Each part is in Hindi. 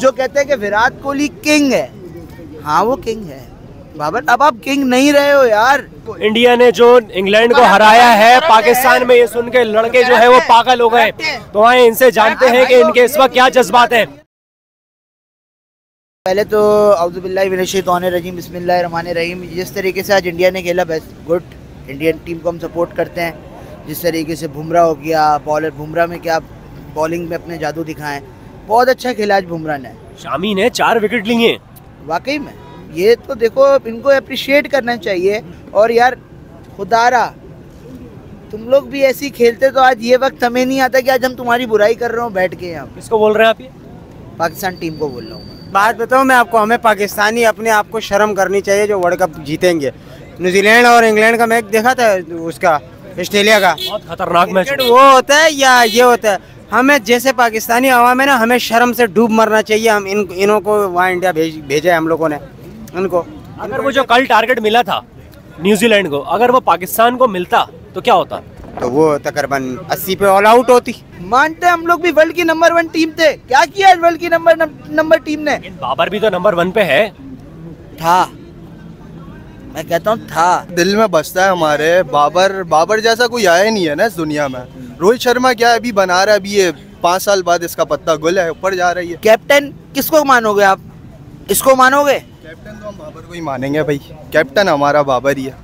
जो कहते हैं कि विराट कोहली किंग है। हाँ वो किंग है। बाबर अब आप किंग नहीं रहे हो यार। इंडिया ने जो इंग्लैंड को हराया है पाकिस्तान में ये सुन के लड़के जो है वो पागल हो गए। तो आए इनसे जानते हैं कि इनके इस वक्त क्या जज्बात है। पहले तो अब्दुल्लाजीम रहीम। जिस तरीके से आज इंडिया ने खेला बेस्ट गुड इंडियन टीम को हम सपोर्ट करते हैं। जिस तरीके से बुमराह हो गया बॉलर बुमराह में क्या बॉलिंग में अपने जादू दिखाएँ। बहुत अच्छा खेला आज बुमराह ने। शामी ने चार विकेट लिए वाकई में ये तो देखो इनको अप्रिशिएट करना चाहिए। और यार खुदारा तुम लोग भी ऐसी खेलते तो आज ये वक्त हमें नहीं आता कि आज हम तुम्हारी बुराई कर रहे हो बैठ के यहाँ। किसको बोल रहे हैं आप ये? पाकिस्तान टीम को बोल रहा हूँ बात बताओ मैं आपको हमें पाकिस्तानी अपने आप को शर्म करनी चाहिए जो वर्ल्ड कप जीतेंगे। न्यूजीलैंड और इंग्लैंड का मैच देखा था उसका ऑस्ट्रेलिया का। बहुत खतरनाक मैच वो होता है या ये होता है? हमें जैसे पाकिस्तानी आवाम है ना हमें शर्म से डूब मरना चाहिए। हम इन इनों को वहाँ इंडिया भेज भेजा है हम लोगों ने उनको। अगर वो जो कल टारगेट मिला था न्यूजीलैंड को अगर वो पाकिस्तान को मिलता तो क्या होता? तो वो तकरीबन 80 पे ऑल आउट होती। मानते हम लोग भी वर्ल्ड की नंबर वन टीम थे। क्या किया वर्ल्ड की नंबर नंबर टीम ने? बाबर भी तो नंबर वन पे है। था। मैं कहता हूँ था। दिल में बसता है हमारे। बाबर बाबर जैसा कोई आया ही नहीं है ना इस दुनिया में। रोहित शर्मा क्या अभी बना रहा है? अभी ये पाँच साल बाद इसका पत्ता गुल है ऊपर जा रही है। कैप्टन किसको मानोगे आप? इसको मानोगे? कैप्टन तो हम बाबर को ही मानेंगे भाई। कैप्टन हमारा बाबर ही है।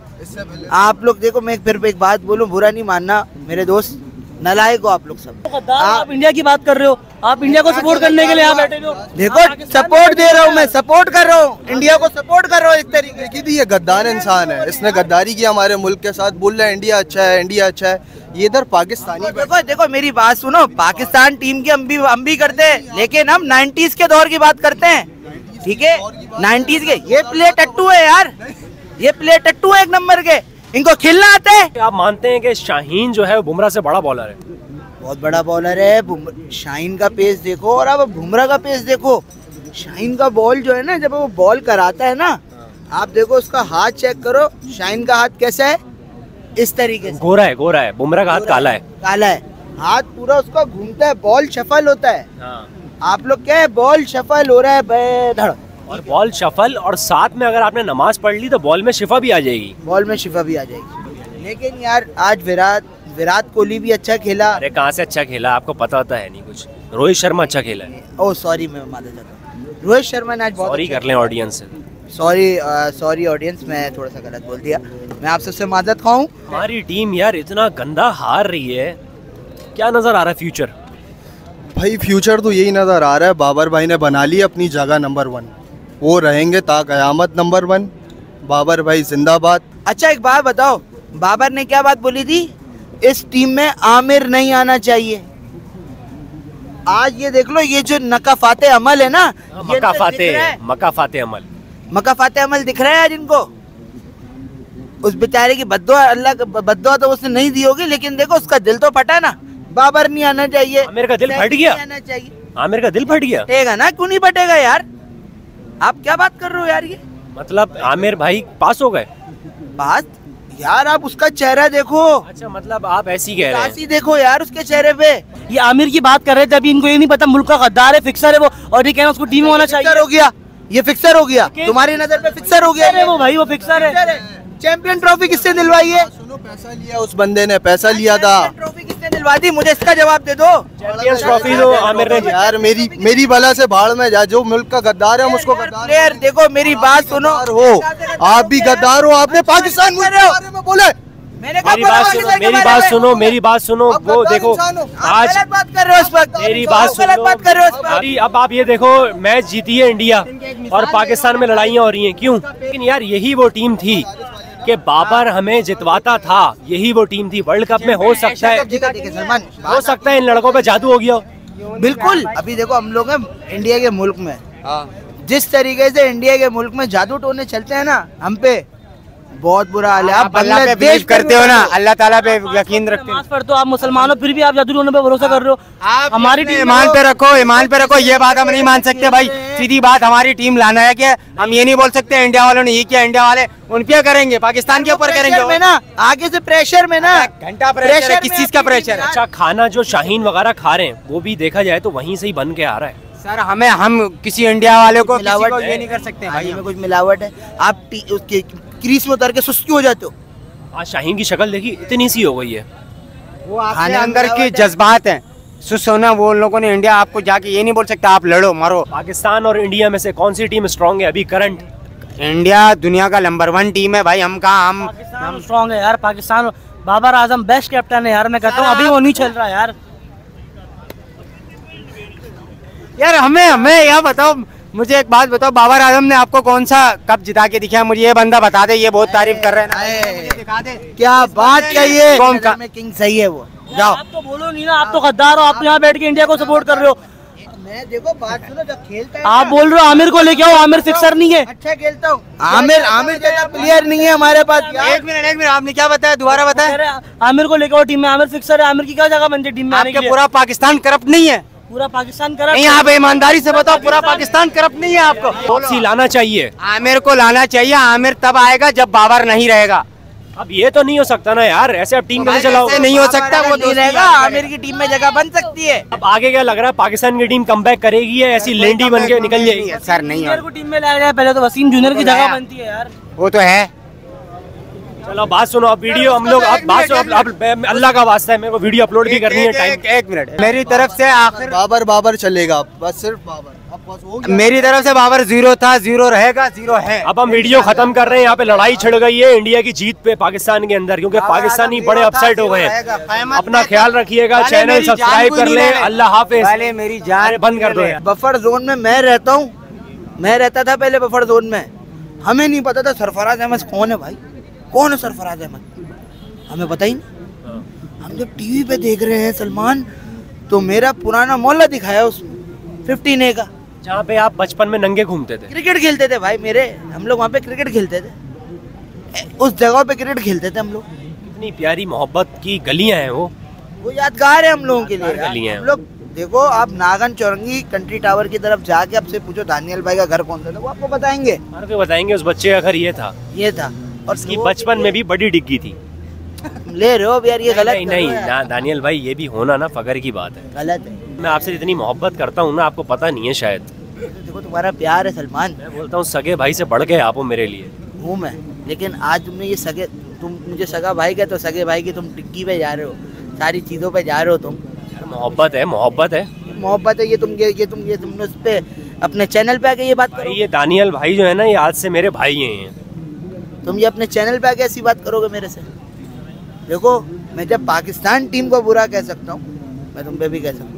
आप लोग देखो मैं फिर एक बात बोलूँ बुरा नहीं मानना मेरे दोस्त। नलायक हो आप लोग सब। आप इंडिया की बात कर रहे हो। आप इंडिया को सपोर्ट करने के लिए यहाँ बैठे हो। देखो सपोर्ट दे रहा हूँ मैं सपोर्ट कर रहा हूँ। इंडिया को सपोर्ट कर रहा हूँ इस तरीके की थी ये गद्दार इंसान है। इसने गद्दारी की हमारे मुल्क के साथ। बोल रहा है इंडिया अच्छा है इंडिया अच्छा है। ये इधर पाकिस्तानी देखो देखो मेरी बात सुनो। पाकिस्तान टीम की हम भी हम भी करते हैं लेकिन हम नाइन्टीज के दौर की बात करते हैं। ठीक है? नाइन्टीज के ये प्ले टट्टू है यार। ये प्ले टट्टू है एक नंबर के। इनको खेलना आता है। आप मानते हैं कि शाहीन जो है वो बुमराह से बड़ा बॉलर है? बहुत बड़ा बॉलर है शाहीन का पेस देखो और अब बुमराह का पेस देखो। शाहीन का बॉल जो है ना जब वो बॉल कराता है ना आप देखो उसका हाथ चेक करो शाहीन का हाथ कैसा है? इस तरीके से। गोरा है गोरा है बुमराह का हाथ काला है। काला है। हाथ पूरा उसका घूमता है बॉल शफल होता है। हाँ। आप लोग क्या है बॉल शफल हो रहा है धड़ और बॉल शफल और साथ में अगर आपने नमाज़ पढ़ ली तो बॉल में शिफा भी आ जाएगी। बॉल में शिफा भी आ जाएगी। लेकिन यार आज विराट विराट कोहली भी अच्छा खेला। अरे कहाँ से अच्छा खेला? आपको पता होता है नहीं कुछ। रोहित शर्मा अच्छा खेला है। ओह सॉरी मैं मादा चाहता हूँ। रोहित शर्मा ने आज बहुत सॉरी अच्छा कर लें ऑडियंस से सॉरी सॉरी ऑडियंस मैं थोड़ा सा गलत बोल दिया। मैं आप सबसे मादत खाऊं? हमारी टीम यार इतना गंदा हार रही है। क्या नज़र आ रहा है फ्यूचर भाई फ्यूचर तो यही नज़र आ रहा है। बाबर भाई ने बना ली अपनी जगह नंबर वन वो रहेंगे ता कयामत नंबर वन बाबर भाई जिंदाबाद। अच्छा एक बात बताओ बाबर ने क्या बात बोली थी? इस टीम में आमिर नहीं आना चाहिए। आज ये देख लो ये जो नकाफाते अमल है ना ये मकाफाते है। मकाफाते अमल। मकाफाते अमल दिख रहा है आज इनको। उस बेचारे की बद्दुआ अल्लाह का बद्दुआ तो उसने नहीं दी होगी लेकिन देखो उसका दिल तो फटा ना। बाबर नहीं आना चाहिए। आमिर का दिल फट गया? आमिर का दिल फट गया। ना क्यों नहीं फटेगा यार? आप क्या बात कर रहे हो यार ये? मतलब आमिर भाई पास हो गए। बात यार आप उसका चेहरा देखो। अच्छा मतलब आप ऐसी कह रहे हैं। देखो यार उसके चेहरे पे। ये आमिर की बात कर रहे थे अभी इनको ये नहीं पता मुल्क का गद्दार है फिक्सर है वो और ये कहना उसको टीम में होना चाहिए। हो गया। ये फिक्सर हो गया। तुम्हारी नज़र पे फिक्सर हो गया। वो भाई वो फिक्सर है। चैंपियन ट्रॉफी किससे दिलवाई है? सुनो पैसा लिया उस बंदे ने पैसा लिया था। ट्रॉफी किसने मुझे इसका जवाब दे दो। चैंपियंस ट्रॉफी तो आमिर ने यार मेरी मेरी बला से भाड़ में जा जो मुल्क का गद्दार है हम उसको गद्दार देखो मेरी बात सुनो। हो। आप भी गद्दार हो। आपने पाकिस्तान बोले। मेरी बात सुनो मेरी बात सुनो मेरी बात सुनो। वो देखो आज बात कर रहे हो इस वक्त। मेरी बात सुनो। बात कर रहे हो अभी अब आप ये देखो मैच जीती है इंडिया और पाकिस्तान में लड़ाइयाँ हो रही हैं। क्यों? लेकिन यार यही वो टीम थी कि बाबर हमें जितवाता था यही वो टीम थी। वर्ल्ड कप में हो सकता है। है सलमान हो सकता है इन लड़कों पे जादू हो गया हो। बिल्कुल अभी देखो हम लोग हैं इंडिया के मुल्क में। जिस तरीके से इंडिया के मुल्क में जादू टोने चलते हैं ना हम पे बहुत बुरा हाल है। आप आप अल्लाह पे बांग्लादेश बिलीव करते हो ना अल्लाह ताला पे यकीन रखते हो। पढ़ते हो आप मुसलमान हो फिर भी आप जादू पे भरोसा कर रहे हो। आप हमारी टीम ईमान पे रखो ईमान पे रखो ये बात हम नहीं मान सकते भाई। सीधी बात हमारी टीम लाना है क्या? हम ये नहीं बोल सकते इंडिया वालों ने ये किया इंडिया वाले उन पे करेंगे? पाकिस्तान के ऊपर में करेंगे ना आगे से प्रेशर में ना। घंटा प्रेशर है किस चीज़ का प्रेशर है? अच्छा खाना जो शाहीन वगैरह खा रहे हैं वो भी देखा जाए तो वहीं से ही बन के आ रहा है। सर हमें हम किसी इंडिया वाले को मिलावट को ये नहीं कर सकते भाई। पानी में कुछ मिलावट है। आप टी- उसके क्रीज में उतर के सुस्त क्यों हो जाते हो। आज शाहीन की शक्ल देखी इतनी सी हो गई है। वो आपके खाने अंदर की है। जज्बात हैं। सुस्त होना वो उन लोगों ने इंडिया आपको जाके ये नहीं बोल सकता आप लड़ो मरो। पाकिस्तान और इंडिया में से कौन सी टीम स्ट्रांग है अभी करंट इंडिया दुनिया का नंबर वन टीम है भाई हम कहा हम पाकिस्तान स्ट्रांग है यार पाकिस्तान बाबर आज़म बेस्ट कैप्टन है यार मैं कहता हूँ अभी वो नहीं चल रहा यार। यार हमें हमें यह बताओ मुझे एक बात बताओ बाबर आज़म ने आपको कौन सा कप जिता के दिखाया मुझे ये बंदा बता दे ये बहुत तारीफ़ कर रहे हैं ना। अरे। दिखा दे। क्या बात कहिए कौन का? किंग सही है वो। जाओ। आप तो बोलो नहीं ना आप तो गद्दार हो आप यहाँ बैठ के इंडिया को सपोर्ट कर रहे हो। मैं देखो बात सुनो जब खेलता है आप बोल रहे हो आमिर को लेके आओ आमिर फिक्सर नहीं है। अच्छा खेलता हूँ। आमिर आमिर जैसा प्लेयर नहीं है हमारे पास एक मिनट एक मिनट आपने क्या बताया? दोबारा बताया आमिर को लेके आओ टीम में आमिर फिक्सर है आमिर की क्या जगह बनती है टीम में? पूरा पाकिस्तान करप्ट नहीं है। पूरा पाकिस्तान करा नहीं आप ईमानदारी से बताओ पूरा पाकिस्तान करप्ट नहीं है आपको। वापसी लाना चाहिए। आमिर को लाना चाहिए आमिर तब आएगा जब बाबर नहीं रहेगा। अब ये तो नहीं हो सकता ना यार ऐसे अब टीम कैसे चलाओ नहीं हो सकता वो नहीं रहेगा आमिर की टीम में जगह बन सकती है। अब आगे क्या लग रहा है पाकिस्तान की टीम कम करेगी या ऐसी लेंडी बन के निकल जाएगी? सर नहीं टीम में लाया जाए पहले तो वसीम जूनियर की जगह बनती है यार। वो तो है। चलो बात सुनो अब वीडियो हम लोग अब बात सुनो अब- अब अल्लाह का वास्ता है मेरे को वीडियो अपलोड भी करनी है एक- टाइम एक- एक मिनट। मेरी तरफ़ से आखिर बाबर बाबर चलेगा बस सिर्फ़ बाबर। अब बस हो गया। मेरी तरफ़ से बाबर ज़ीरो था ज़ीरो रहेगा ज़ीरो है। अब हम वीडियो खत्म कर रहे हैं यहाँ पे लड़ाई छिड़ गई है इंडिया की जीत पे पाकिस्तान के अंदर क्योंकि पाकिस्तानी बड़े अपसेट हो गए। हैं अपना ख्याल रखिएगा चैनल सब्सक्राइब कर ले। अल्लाह हाफिज। पहले मेरी जान बंद कर दो बफर जोन में मैं रहता हूँ। मैं रहता था पहले बफर जोन में। हमें नहीं पता था सरफराज अहमद कौन है भाई। कौन है सरफराज अहमद? हमें पता ही नहीं। हम जब टीवी पे देख रहे हैं सलमान तो मेरा पुराना मोहल्ला दिखाया उसमें फिफ्टीन ए का। जहाँ पे आप बचपन में नंगे घूमते थे। क्रिकेट खेलते थे भाई मेरे हम लोग वहाँ पे क्रिकेट खेलते थे। उस जगह पे क्रिकेट खेलते थे हम लोग। कितनी प्यारी मोहब्बत की गलियाँ हैं वो। वो यादगार है हम लोगों के लिए यादगार गली यार। हैं। हम लोग देखो आप नागन चौरंगी कंट्री टावर की तरफ़ जाके आपसे पूछो दानियल भाई का घर कौन सा था वो आपको बताएँगे। बताएँगे उस बच्चे का घर ये था। ये था। और उसकी बचपन में भी बड़ी डिग्गी थी। ले रहे हो यार ये गलत नहीं नहीं ना दानियल भाई ये भी होना ना फकर की बात है। गलत है। मैं आपसे इतनी मोहब्बत करता हूँ ना आपको पता नहीं है शायद। देखो तुम्हारा प्यार है सलमान। मैं बोलता हूँ सगे भाई से बढ़ गए आप हो मेरे लिए। हूँ मैं लेकिन आज तुमने ये सगे तुम मुझे सगा भाई का तो सगे भाई की तुम टिक्की पे जा रहे हो सारी चीज़ों पे जा रहे हो तुम। मोहब्बत है मोहब्बत है। मोहब्बत है ये तुम ये, ये तुम ये तुमने उस पे अपने चैनल पे आके ये बात ये दानियल भाई जो है ना ये आज से मेरे भाई हैं। तुम ये अपने चैनल पे आके ऐसी बात करोगे मेरे से? देखो, मैं जब पाकिस्तान टीम को बुरा कह सकता हूँ, मैं तुम पे भी कह सकता हूँ।